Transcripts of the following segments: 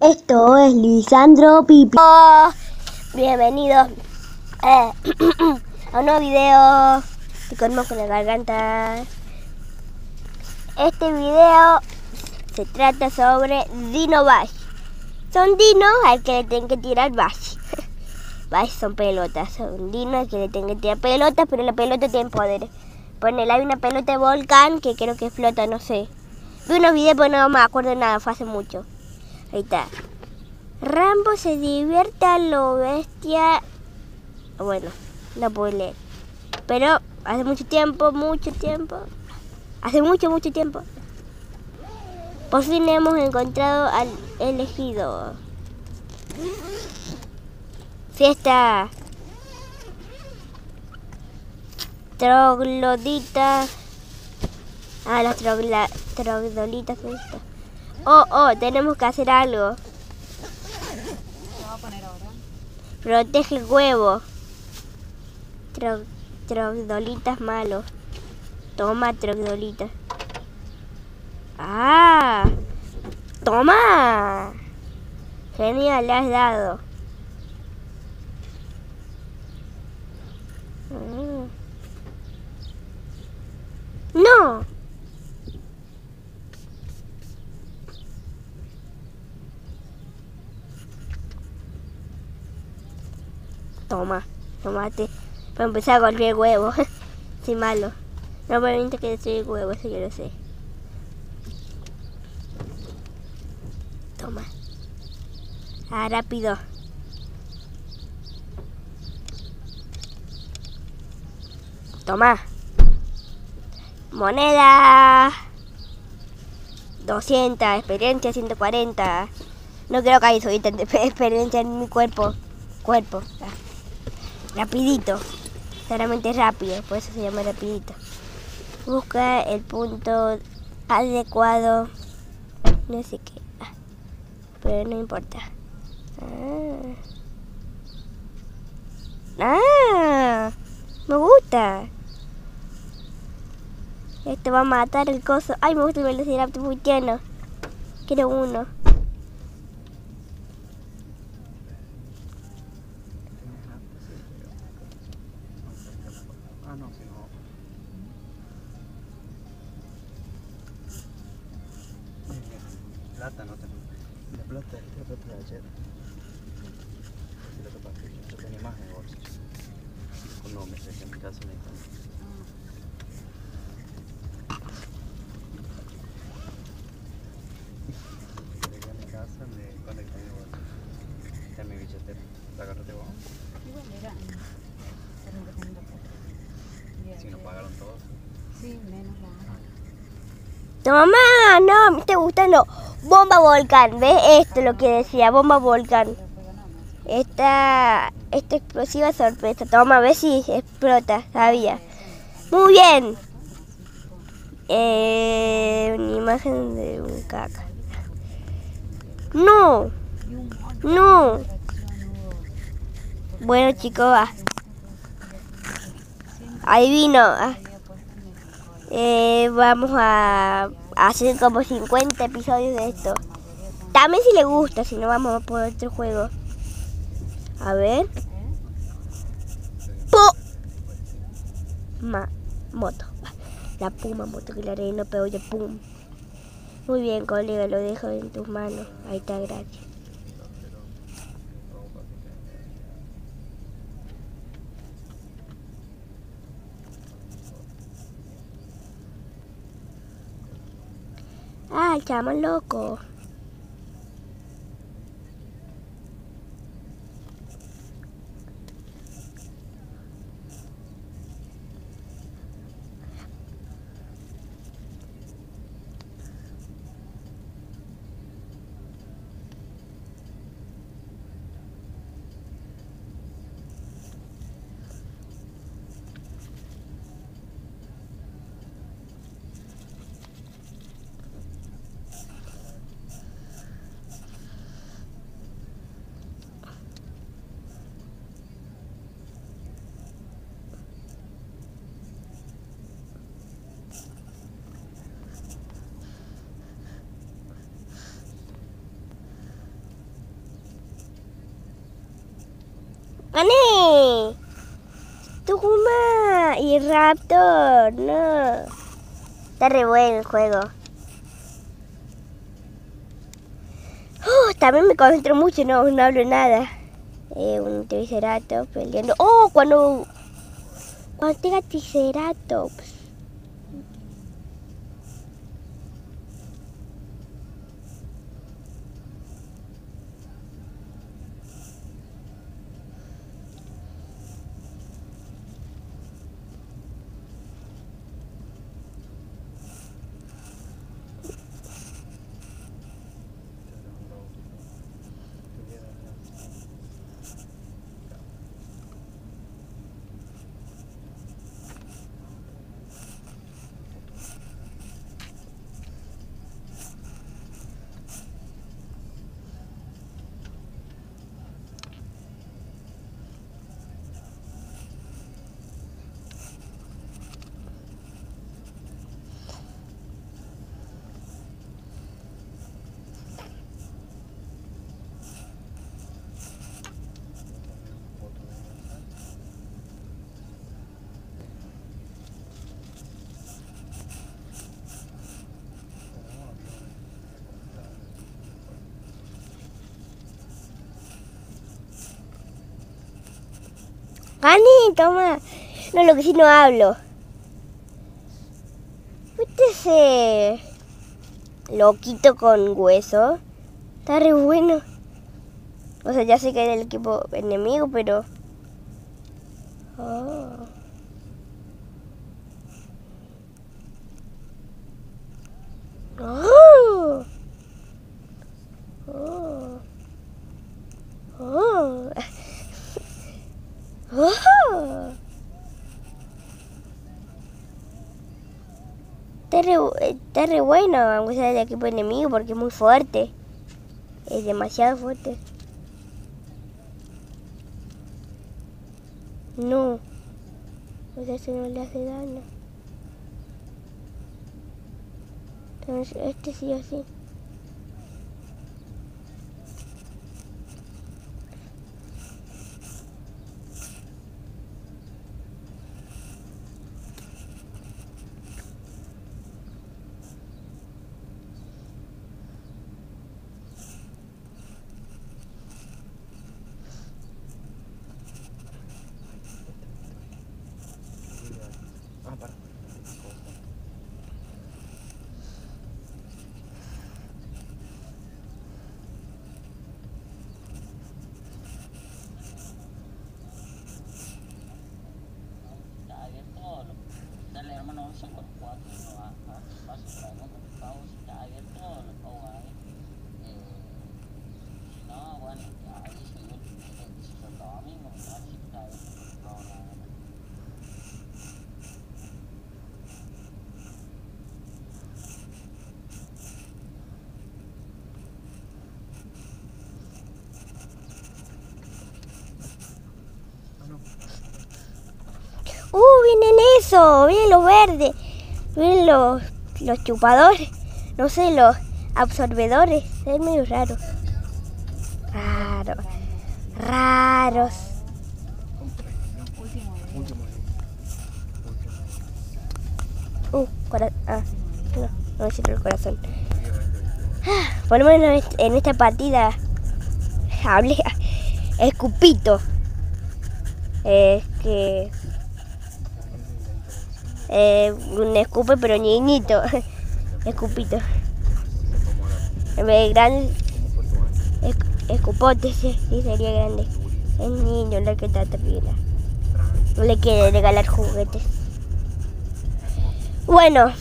Esto es Lisandro Pipi. Oh, bienvenidos eh, a un nuevo video. Estoy con la garganta. Este video se trata sobre Dino Bash. Son dinos al que le tienen que tirar bash. Bash son pelotas. Son dinos al que le tienen que tirar pelotas, pero la pelota tiene poderes. Ponele, hay una pelota de volcán que creo que flota, no sé. Vi unos videos, pero no me acuerdo de nada, fue hace mucho. Ahí está. Rambo se divierte a lo bestia. Bueno, no puedo leer. Pero hace mucho tiempo, mucho tiempo. Hace mucho, mucho tiempo. Por fin hemos encontrado al elegido. Fiesta. Trogloditas. Ah, las trogla, trogloditas. Oh, oh, tenemos que hacer algo. Protege el huevo. Tro, trogdolitas malos. Toma, trogdolitas. ¡Ah! ¡Toma! Genial, le has dado. Mm. ¡No! Toma, tomate. Para empezar a golpear huevo. sí, malo. No permite que destruya el huevo, eso yo lo sé. Toma. Ah, rápido. Toma. Moneda. 200, experiencia 140. No creo que haya suficiente experiencia en mi cuerpo. Cuerpo. Rapidito. Claramente rápido, por eso se llama rapidito. Busca el punto adecuado. No sé qué. Ah, pero no importa. Ah. ah. Me gusta. Esto va a matar el coso. Ay, me gusta el velociraptor muy lleno. Quiero uno. Plata no tengo. La plata, la plata de ayer. Yo tenía más en el bolso. Con nombres, que en mi casa no están. Llegué a mi casa, me conecté a mi bolso. Ya mi billetera. ¿La agarraste vos? Igual era en en un segundo puesto. Y Si nos pagaron todos. Sí, menos la. Tu mamá, no, me está gustando. Bomba volcán, ¿ves? Esto es lo que decía, bomba volcán. Esta, esta explosiva sorpresa. Toma, a ver si explota, sabía. Muy bien. Eh, una imagen de un caca. No, no. Bueno, chicos, va. Ahí vino. Había puesto en el coche. Eh, vamos a hacer como 50 episodios de esto. También si le gusta, si no vamos por otro juego. A ver. Po. Ma. Moto. La puma moto que la haré no pego yo. Pum. Muy bien, colega, lo dejo en tus manos. Ahí está, gracias. El chamán ¡Gané! ¡Tuma! Y Raptor, no. Está re bueno el juego. Oh, también me concentro mucho, no, no hablo nada. Eh, un triceratops peleando. ¡Oh! Cuando. Cuando tenga triceratops. Gané, toma. No, lo que sí no hablo. ¿Viste ese loquito con hueso? Está re bueno. O sea, ya sé que es del equipo enemigo, pero... Oh. Oh. Oh. Oh. Está está re bueno, aunque sea del equipo enemigo, porque es muy fuerte. Es demasiado fuerte. No. O sea, eso no le hace daño. Entonces, este sí o sí. Ah, para. Está abierto, dale hermano, vamos a por cuatro, no va, va, paso por acá, por favor, si está abierto, lo pongo ahí. Eh, si no, bueno, ahí se yo, si yo lo domingo, a ver si está abierto, por favor, nada más. Ah, no. ¡Uh, vienen eso! ¡Vienen los verdes! ¡Vienen los, los chupadores! No sé, los absorbedores. Es medio raro. Raro. Raros. Uh, cora ah, no, no me sirve el corazón. Est- en esta partida hablé escupito. Es que eh, un escupe pero niñito. Escupito. En vez de grande, ¿Cómo fue tu año? esc- escupote sí, sería grande. Es niño, le que trata pila. No le quiere regalar juguetes. Bueno,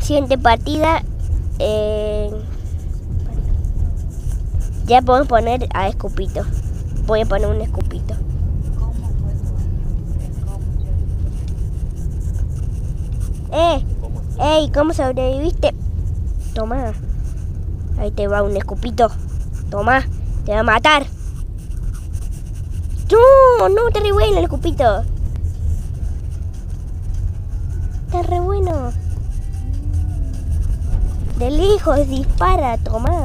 siguiente partida. eh, ya podemos poner a escupito. Voy a poner un escupito. ¿Cómo fue tu año? ¿Cómo yo? ¡Eh! ¡Ey! ¿Cómo sobreviviste? Toma. Ahí te va un escupito. Toma. Te va a matar. No, no, está re bueno el escupito. Está re bueno. De lejos dispara. ¡Toma!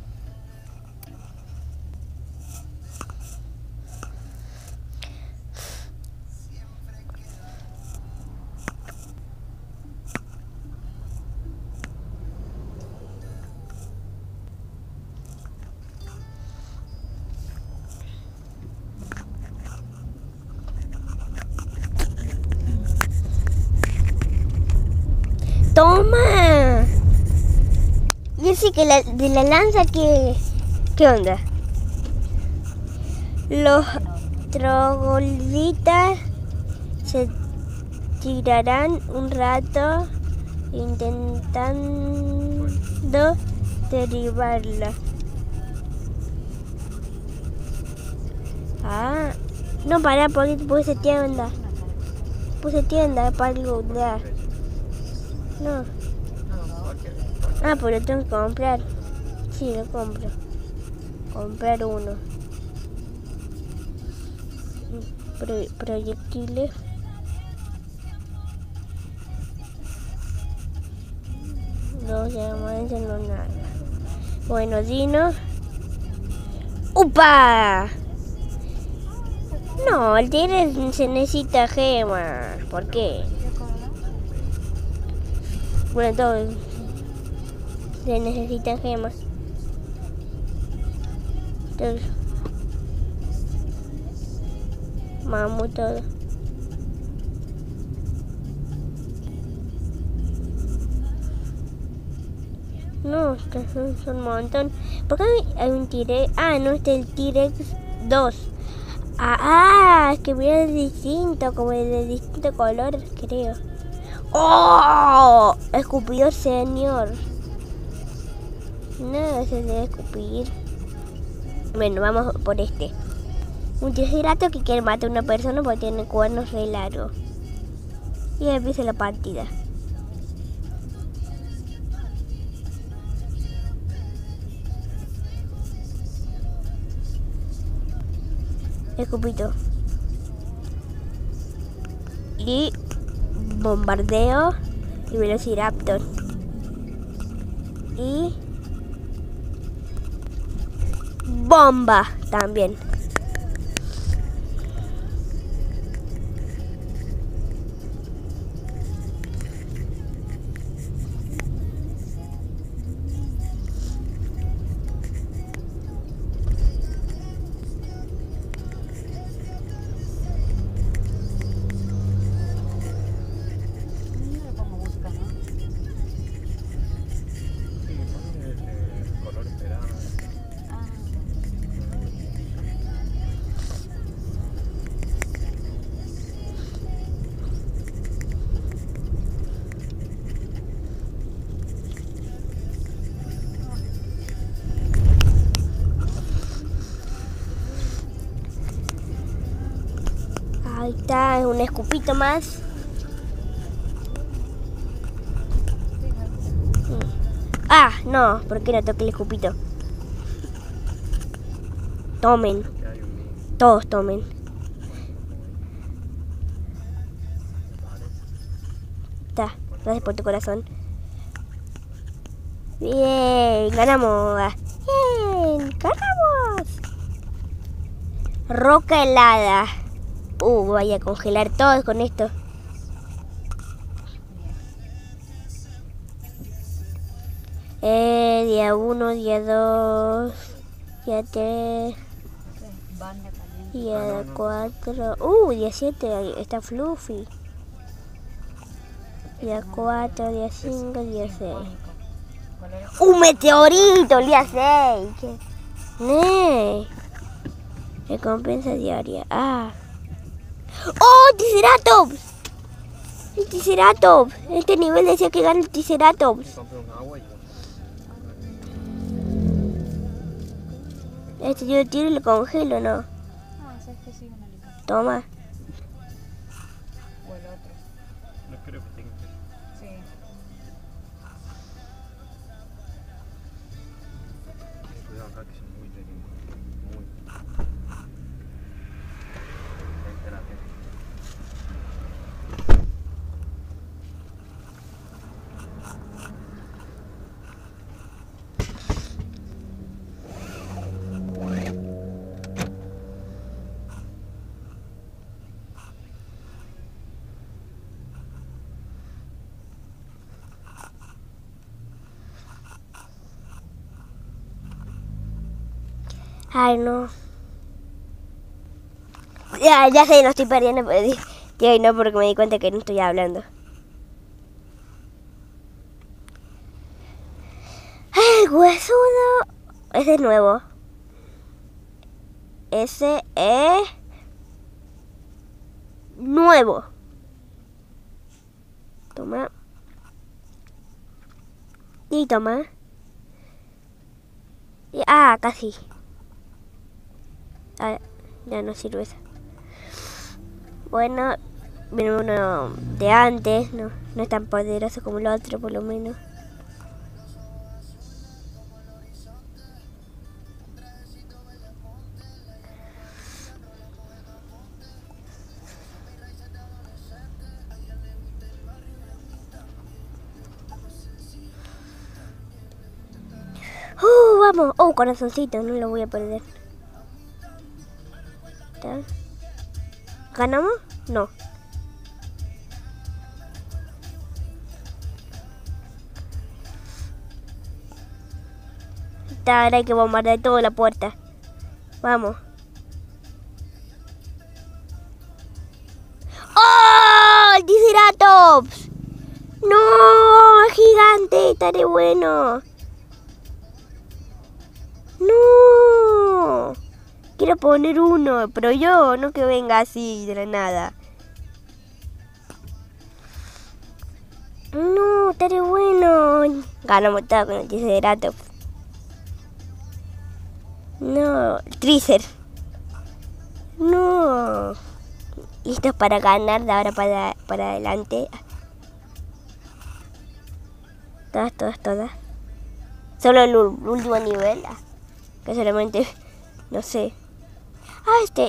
Y así que la, de la lanza que... ¿Qué onda? Los trogloditas se tirarán un rato intentando derribarla. Ah, no, para, porque puse tienda. Puse tienda para lugar. No. Ah, pero tengo que comprar. Sí, lo compro. Comprar uno. Pro- proyectiles. Dos diamantes, no nada. Bueno, Dino. ¡Upa! No, el tigre se necesita gemas. ¿Por qué? Bueno, todo. Se necesitan gemas. Entonces, Mamut todo. No, estos son, un montón. ¿Por qué hay- un T-Rex? Ah, no, este es el T-Rex 2. Ah, ah, es que mira distinto, como de distinto color, creo. ¡Oh! Escupió señor. No, se debe escupir. Bueno, vamos por este. Un triceratops que quiere matar a una persona porque tiene cuernos re largos. Y empieza la partida. Escupito. Y bombardeo y velociraptor. Y bomba también. Ahí está, un escupito más. Mm. Ah, no, ¿por qué no toqué el escupito? Tomen, todos tomen. Está, gracias por tu corazón. Bien, ganamos. Bien, ganamos. Roca helada. Uh, voy a congelar todo con esto. Eh, día 1, día 2, día 3, ok. Banda caliente. día 4. Uh, día 7 está Fluffy. Día 4, día 5, día 6. Icónico. Colores ¡Un meteorito! El día 6. ¿Qué? ¡Nee! Recompensa diaria. ¡Ah! ¡Oh! ¡Triceratops! ¡El Triceratops! Este nivel decía que gana el Triceratops. Este yo lo tiro y lo congelo, ¿no? Ah, sabes que sí. Toma. O otro. no creo que tenga Sí. cuidado acá que son muy pequeños. Ay, no. Ya, ya sé, no estoy perdiendo. pero di- Tío, y no porque me di cuenta que no estoy hablando. El huesudo. Ese es nuevo. Ese es nuevo. Toma. Y toma. Y- ah, casi. Ah, ya no sirve esa. Bueno, viene uno de antes, no, no es tan poderoso como el otro, por lo menos. ¡Uh, vamos! ¡Oh, corazoncito! No lo voy a perder. ¿Ganamos? No. Ahora hay que bombardear toda la puerta. Vamos. ¡Oh! ¡El Triceratops! ¡No! ¡Es gigante! ¡Estaré bueno! ¡No! Quiero poner uno, pero yo, no que venga así de la nada. No, estaré bueno. Ganamos todo con el Triceratops. No, Tricer. No. Listos para ganar de ahora para, para adelante. Todas, todas, todas. Solo el último nivel. ah, Que solamente, no sé. Ah, este,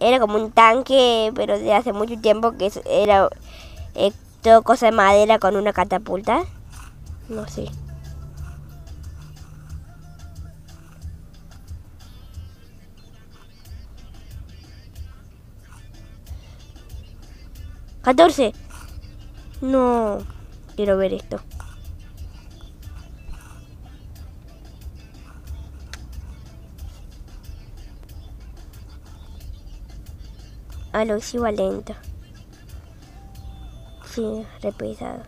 era como un tanque, pero de hace mucho tiempo que era eh, todo cosa de madera con una catapulta. No sé. ¡14! No. Quiero ver esto. Ah, igual lento. Sí, repesado.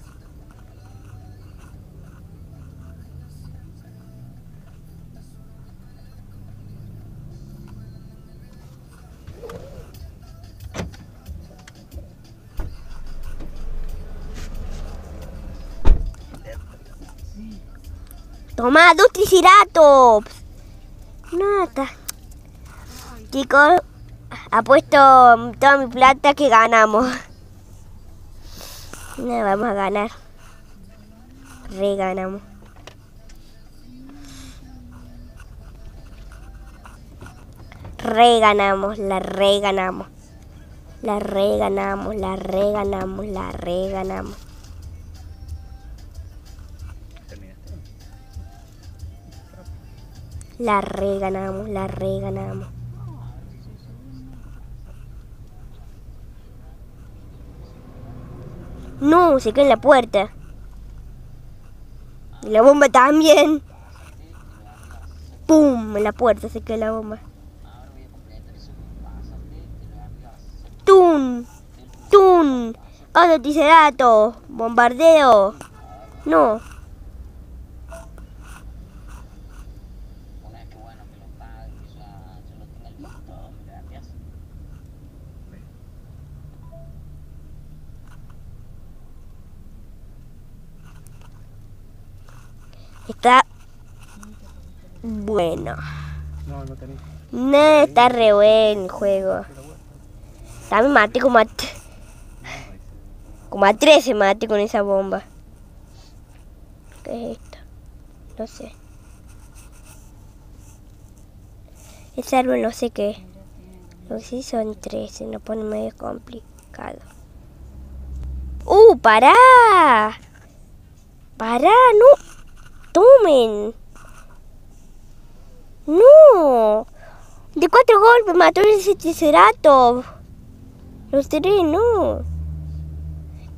Toma, dos triceratops. Nada. Chicos, apuesto toda mi plata que ganamos. No, vamos a ganar. Re ganamos. Re ganamos, la re ganamos. La re ganamos, la re ganamos, la re ganamos. ¿Terminaste? La re ganamos, la re ganamos. No, se quedó en la puerta. Y la bomba también. ¡Pum! En la puerta se quedó la bomba. ¡Tum! ¡Tum! ¡Otro Triceratops! ¡Bombardeo! No. Una vez que bueno que lo pague, que ya yo lo tenga listo, gracias. Está bueno. No, no tenés. No, está re bueno el juego. También maté como a, como a 13 maté con esa bomba. ¿Qué es esto? No sé. Ese árbol no sé qué. Lo que sí son 13, no pone medio complicado. ¡Uh, pará! ¡Pará, no! ¡Tomen! ¡No! De cuatro golpes mató ese triceratops. Los tres, no.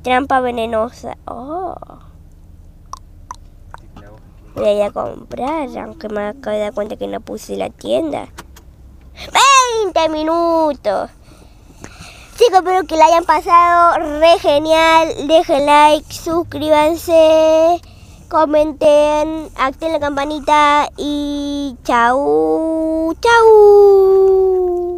Trampa venenosa. Oh. Voy a a comprar, aunque me acabo de dar cuenta que no puse la tienda. ¡20 minutos! Chicos, espero que la hayan pasado re genial. Dejen like, suscríbanse, comenten, activen la campanita y chau, chau.